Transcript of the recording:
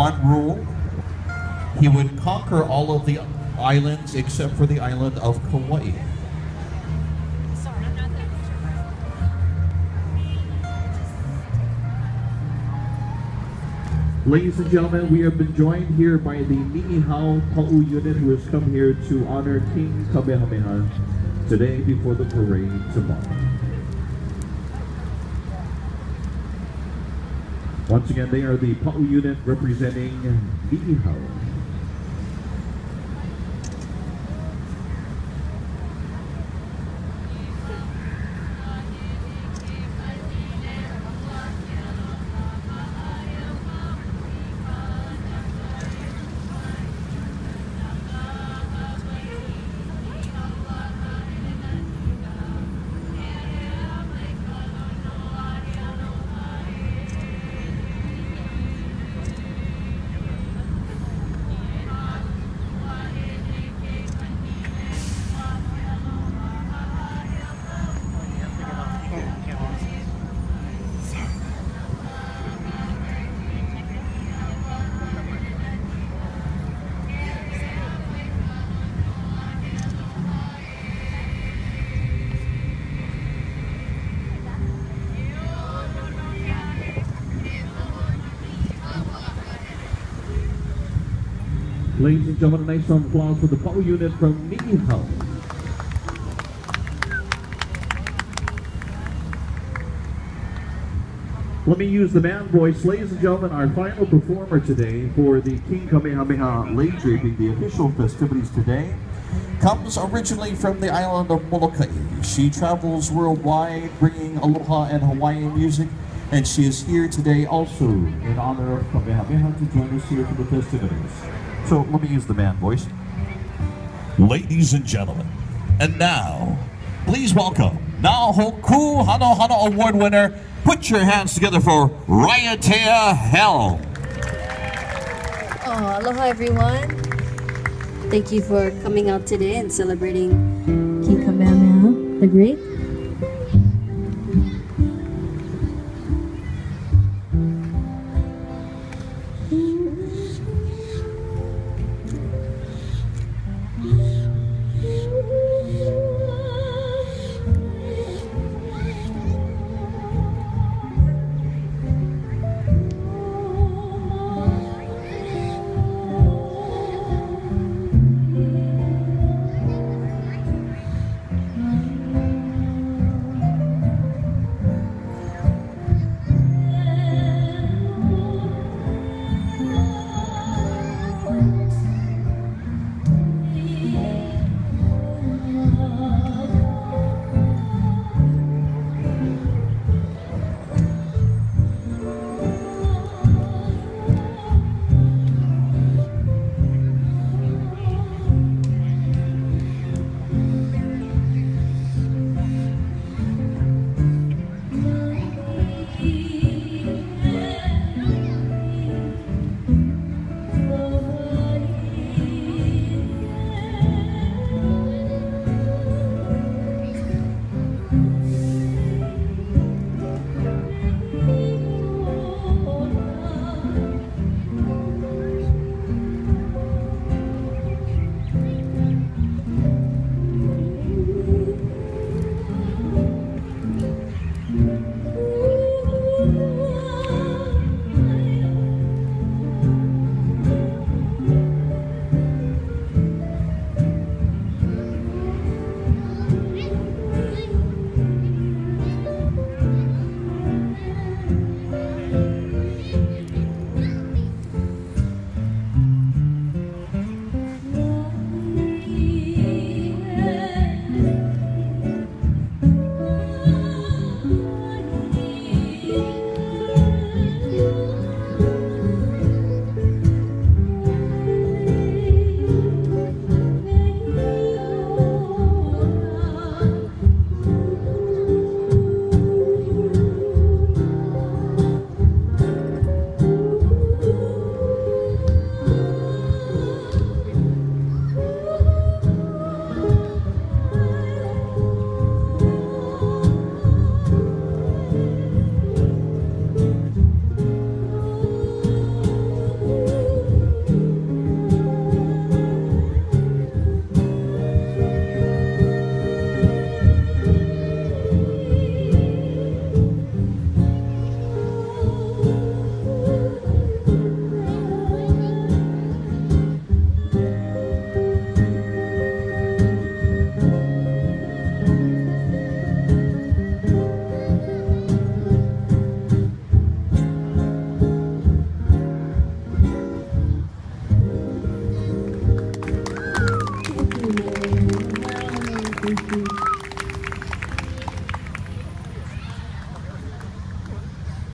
one rule. He would conquer all of the islands except for the island of Kauai. Ladies and gentlemen, we have been joined here by the Ni'ihau Pa'u unit who has come here to honor King Kamehameha today before the parade tomorrow. Once again, they are the Pa'u unit representing Ni'ihau. Ladies and gentlemen, a nice round of applause for the Pa'u unit from Ni'ihau. Let me use the man voice. Ladies and gentlemen, our final performer today for the King Kamehameha lei draping, the official festivities today, Comes originally from the island of Molokai. She travels worldwide bringing aloha and Hawaiian music, and she is here today also in honor of Kamehameha to join us here for the festivities. So let me use the man voice. Ladies and gentlemen, and now, please welcome Na Hoku Hanohano Award winner. Put your hands together for Raiatea Helm. Oh, aloha everyone. Thank you for coming out today and celebrating King Kamehameha the Great. Mm -hmm.